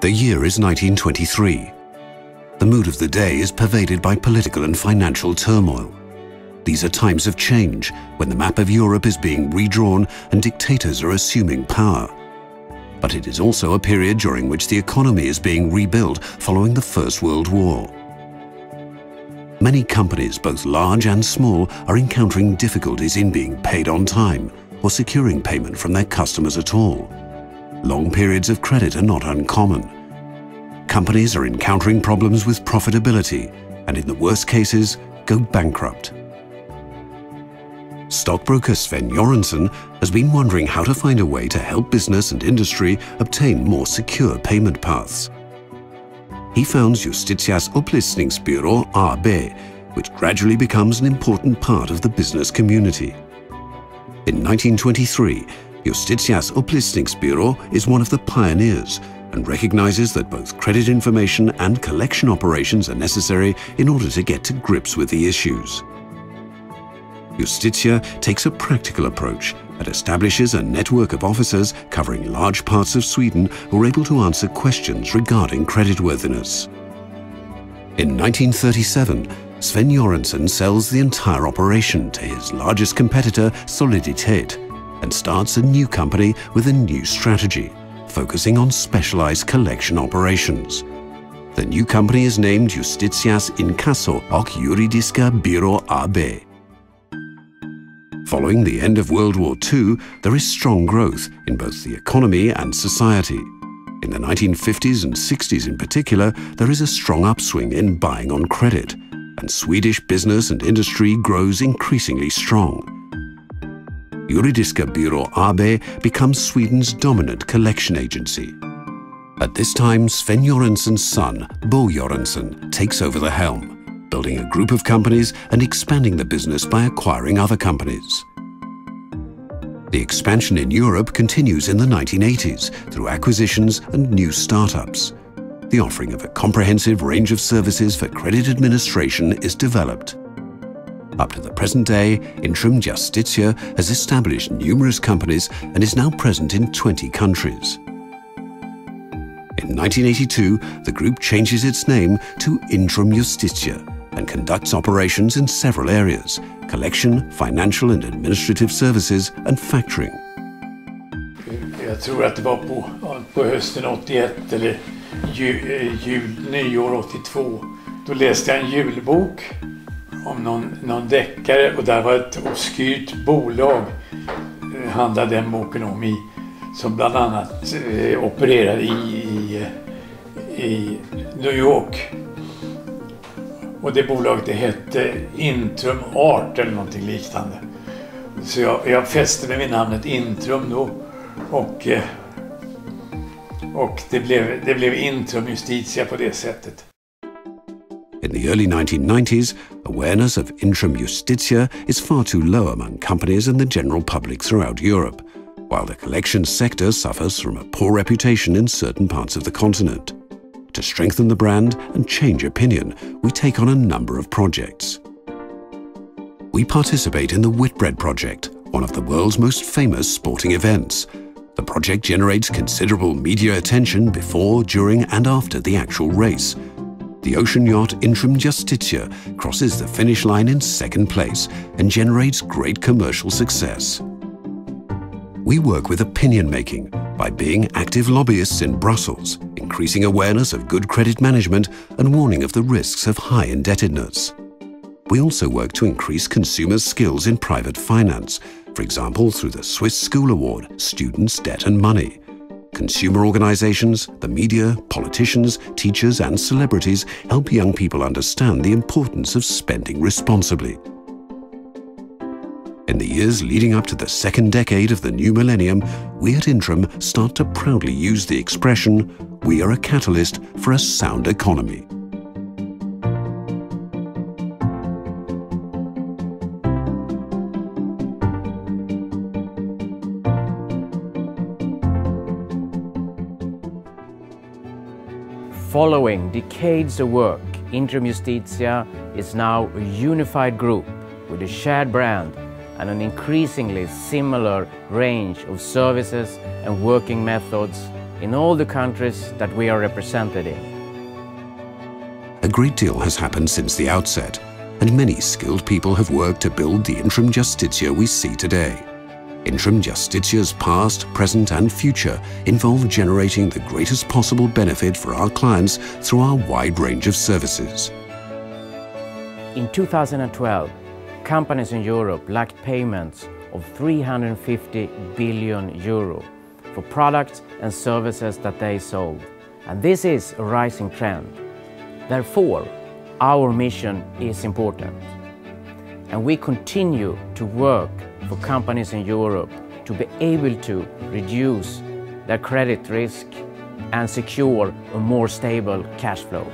The year is 1923. The mood of the day is pervaded by political and financial turmoil. These are times of change when the map of Europe is being redrawn and dictators are assuming power. But it is also a period during which the economy is being rebuilt following the First World War. Many companies, both large and small, are encountering difficulties in being paid on time or securing payment from their customers at all. Long periods of credit are not uncommon. Companies are encountering problems with profitability and in the worst cases, go bankrupt. Stockbroker Sven Göransson has been wondering how to find a way to help business and industry obtain more secure payment paths. He founds Justitias Upplysningsbyrå AB, which gradually becomes an important part of the business community. In 1923, Justitias Upplysningsbyrå is one of the pioneers and recognizes that both credit information and collection operations are necessary in order to get to grips with the issues. Justitia takes a practical approach and establishes a network of officers covering large parts of Sweden who are able to answer questions regarding creditworthiness. In 1937, Sven Göransson sells the entire operation to his largest competitor, Soliditet, and starts a new company with a new strategy, focusing on specialized collection operations. The new company is named Justitias Inkasso och Juridiska Byrå AB. Following the end of World War II, there is strong growth in both the economy and society. In the 1950s and 60s in particular, there is a strong upswing in buying on credit, and Swedish business and industry grows increasingly strong. Juridiska Byrå AB becomes Sweden's dominant collection agency. At this time, Sven Göransson's son, Bo Göransson, takes over the helm building a group of companies and expanding the business by acquiring other companies. The expansion in Europe continues in the 1980s through acquisitions and new startups. The offering of a comprehensive range of services for credit administration is developed. Up to the present day, Intrum Justitia has established numerous companies and is now present in 20 countries. In 1982, the group changes its name to Intrum Justitia and conducts operations in several areas collection, financial and administrative services, and factoring. Jag tror att det var på, på hösten 81 eller jul, eh, jul, nyår 82. Då läste jag en julbok om någon, någon deckare och där var ett obskyrt bolag eh, handlade den boken om i, som bland annat eh, opererade i, i, eh, i New York. Och det bolaget det hette Intrum Art eller någonting liknande. Så jag, jag fäste mig vid namnet Intrum då. Och, eh, och det, blev, det blev Intrum Justitia på det sättet. In the early 1990s, awareness of Intrum Justitia is far too low among companies and the general public throughout Europe, while the collections sector suffers from a poor reputation in certain parts of the continent. To strengthen the brand and change opinion, we take on a number of projects. We participate in the Whitbread Project, one of the world's most famous sporting events. The project generates considerable media attention before, during and after the actual race. The ocean yacht Intrum Justitia crosses the finish line in second place and generates great commercial success. We work with opinion making by being active lobbyists in Brussels, increasing awareness of good credit management and warning of the risks of high indebtedness. We also work to increase consumers' skills in private finance, for example through the Swiss School Award, Students, Debt and Money. Consumer organizations, the media, politicians, teachers and celebrities help young people understand the importance of spending responsibly. In the years leading up to the second decade of the new millennium, we at Intrum start to proudly use the expression, we are a catalyst for a sound economy. Following decades of work, Intrum is now a unified group with a shared brand and an increasingly similar range of services and working methods in all the countries that we are represented in. A great deal has happened since the outset, and many skilled people have worked to build the Intrum Justitia we see today. Intrum Justitia's past, present and future involve generating the greatest possible benefit for our clients through our wide range of services. In 2012, companies in Europe lacked payments of 350 billion euro for products and services that they sold. And this is a rising trend. Therefore, our mission is important. And we continue to work for companies in Europe to be able to reduce their credit risk and secure a more stable cash flow.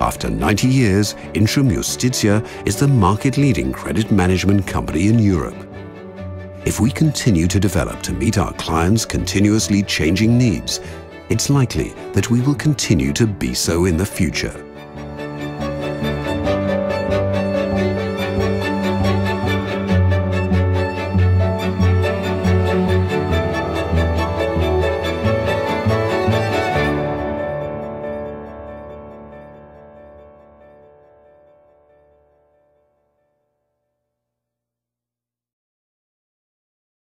After 90 years, Intrum Justitia is the market-leading credit management company in Europe. If we continue to develop to meet our clients' continuously changing needs, it's likely that we will continue to be so in the future.